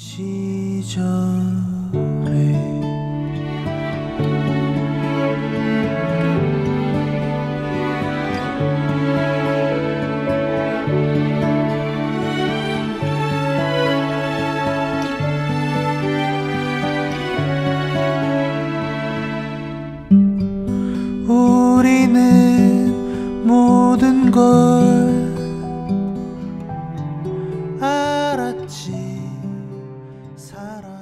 시절에 우리는 모든 걸 알았지. 사랑